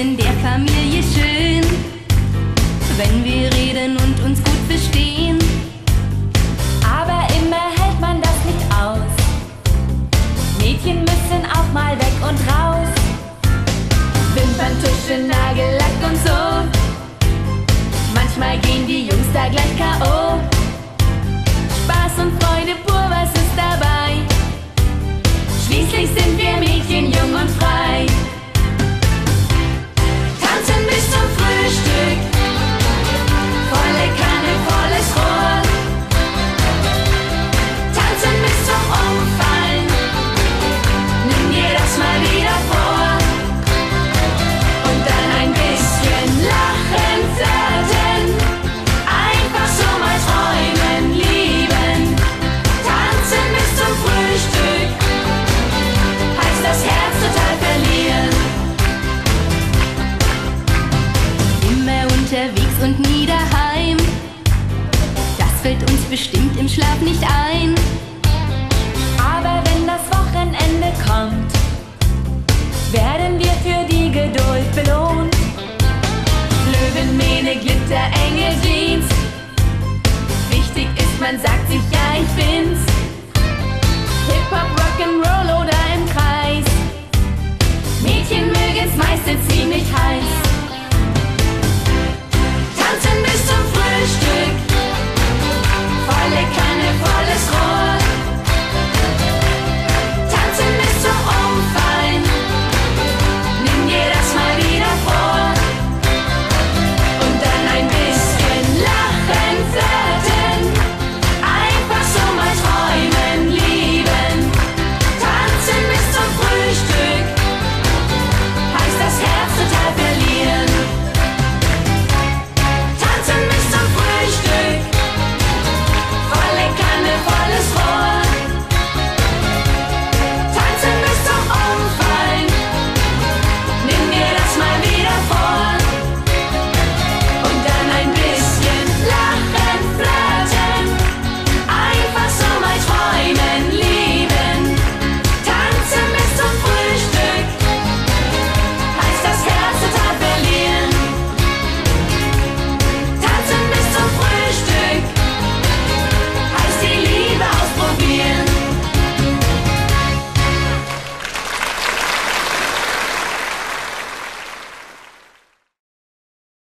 Familie schön, wenn wir reden und uns gut verstehen. Aber immer hält man das nicht aus. Mädchen müssen auch mal weg und raus. Wimperntusche, Nagellack und so. Manchmal gehen die Jungs da gleich K.O. fällt uns bestimmt im Schlaf nicht ein. Aber wenn das Wochenende kommt, werden wir für die Geduld belohnt. Löwenmähne, Glitter, Engel, Jeans. Wichtig ist, man sagt sich, ja, ich bin's. Hip-Hop, Rock'n'Roll oder im Kreis. Mädchen mögen's meiste ziemlich heiß. Tanzen bis zum Frühstück.